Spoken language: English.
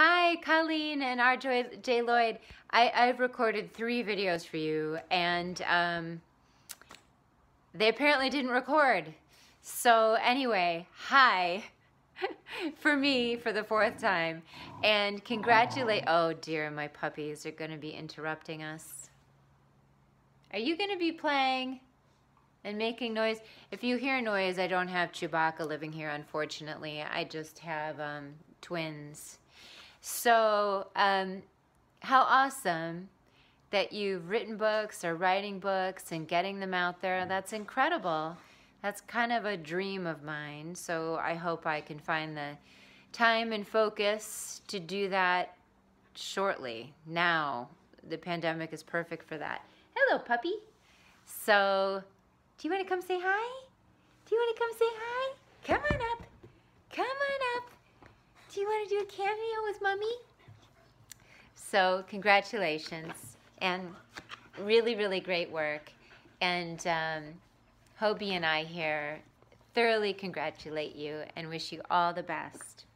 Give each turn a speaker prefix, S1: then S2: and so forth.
S1: Hi, Colleen and RJ Lloyd. I, I've recorded three videos for you, and um, they apparently didn't record. So anyway, hi for me for the fourth time, and congratulate. Oh dear, my puppies are going to be interrupting us. Are you going to be playing and making noise? If you hear noise, I don't have Chewbacca living here, unfortunately. I just have um, twins. So, um, how awesome that you've written books or writing books and getting them out there. That's incredible. That's kind of a dream of mine. So, I hope I can find the time and focus to do that shortly. Now, the pandemic is perfect for that. Hello, puppy. So, do you want to come say hi? Do you want to come say hi? You want to do a cameo with mommy? So congratulations and really, really great work. And um, Hobie and I here thoroughly congratulate you and wish you all the best.